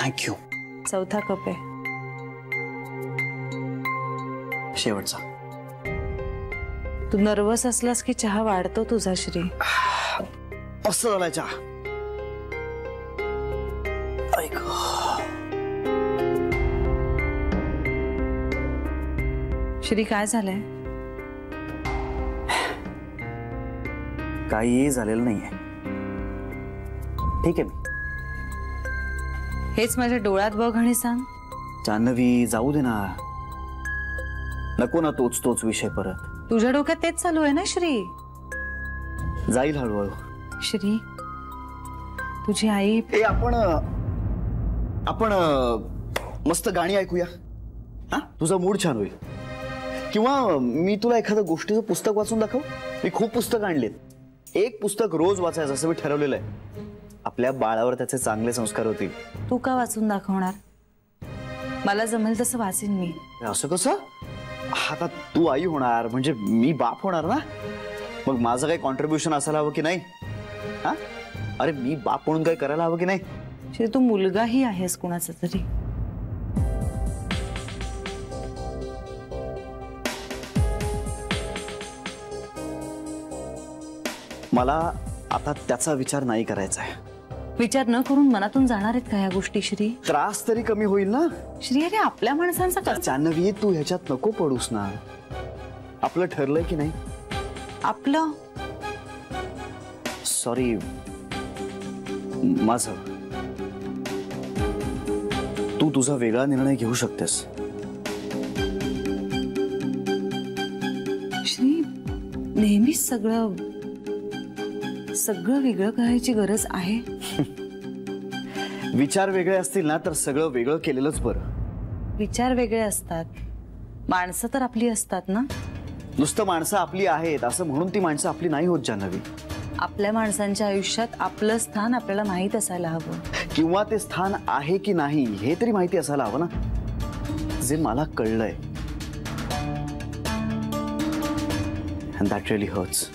Thank you चौथा cup आहे शेवटचा. तू नर्वस असलास की चहा वाढतो तुझा श्री? झालाय चहा श्री काय झालंय? काही झालेलं नाहीये. ठीक आहे मी. हेच माझ्या डोळ्यात बघ आणि सांग. जान्हवी जाऊ दे ना. नको ना तोच तोच विषय परत. तुझ्या डोक्यात तेच चालू आहे ना श्री? जाईल हळूहळू. श्री तुझी आई ए आपण आपण मस्त गाणी ऐकूया. हा? तुझा मूड छान होईल. किंवा मी तुला एखादं गोष्टीचं पुस्तक वाचून दाखव. मी खूप पुस्तक आणलेत. एक पुस्तक रोज वाचायचं असं मी ठरवलेलं आहे. आपल्या बाळावर त्याचे चांगले संस्कार होतील. तू का वाचून दाखवणार? मला जमेल तसं वाचीन मी. असं कसं? आता तू आई होणार म्हणजे मी बाप होणार ना? मग माझं काही कॉन्ट्रीब्युशन असायला हवं की नाही? हा? अरे मी बाप म्हणून काही करायला हवं की नाही? तू मुलगाही आहेस कुणाचा तरी. मला आता त्याचा विचार नाही करायचा आहे विचार न करून मनातून जाणार आहेत का या गोष्टी श्री? त्रास तरी कमी होईल ना? श्री अरे आपल्या माणसांचा कसं जान्हवी तू ह्याच्यात नको पडूस ना. आपलं ठरलंय की नाही? आपलं? सॉरी माझं. तू तुझा वेगळा निर्णय घेऊ शकतेस. श्री नेहमीच सगळं सगळं वेगळं करायची गरज आहे? विचार वेगळे असतील ना तर सगळं वेगळं केलेलंच बरं. विचार वेगळे असतात. माणसं तर आपली असतात ना? नुसतं माणसं आपली आहेत असं म्हणून ती माणसं आपली नाही होत जान्हवी. आपल्या माणसांच्या आयुष्यात आपलं स्थान आपल्याला माहीत असायला हवं. किंवा ते स्थान आहे की नाही हे तरी माहिती असायला हवं ना? जे मला कळलंय. That really hertz